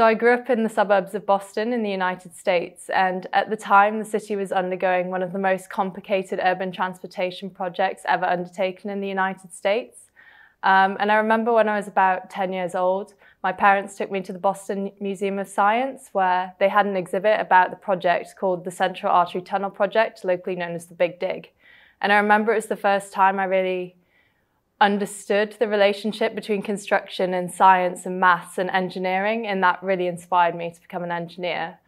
So I grew up in the suburbs of Boston in the United States, and at the time the city was undergoing one of the most complicated urban transportation projects ever undertaken in the United States. Um, and I remember when I was about 10 years old, my parents took me to the Boston Museum of Science, where they had an exhibit about the project called the Central Artery Tunnel Project, locally known as the Big Dig. And I remember it was the first time I really understood the relationship between construction and science and maths and engineering, and that really inspired me to become an engineer.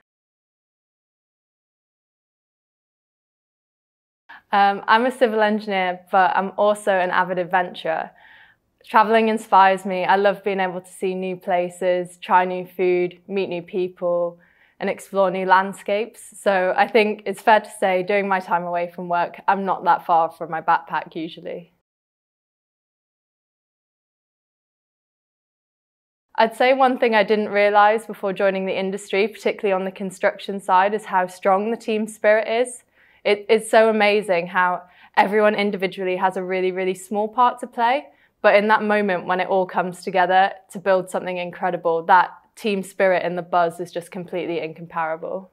Um, I'm a civil engineer, but I'm also an avid adventurer. Traveling inspires me. I love being able to see new places, try new food, meet new people, and explore new landscapes. So I think it's fair to say during my time away from work, I'm not that far from my backpack usually. I'd say one thing I didn't realise before joining the industry, particularly on the construction side, is how strong the team spirit is. It, it's so amazing how everyone individually has a really, really small part to play. But in that moment when it all comes together to build something incredible, that team spirit and the buzz is just completely incomparable.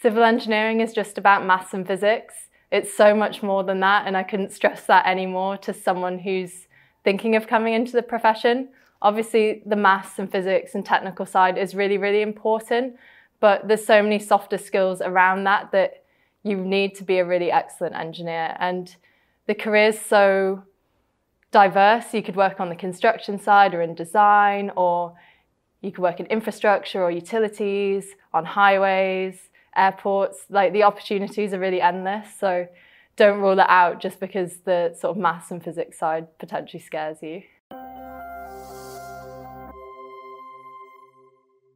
Civil engineering is just about maths and physics it's so much more than that. And I couldn't stress that anymore to someone who's thinking of coming into the profession. Obviously, the maths and physics and technical side is really, really important. But there's so many softer skills around that that you need to be a really excellent engineer. And the career's so diverse. You could work on the construction side or in design, or you could work in infrastructure or utilities, on highways airports, like the opportunities are really endless. So don't rule it out just because the sort of maths and physics side potentially scares you.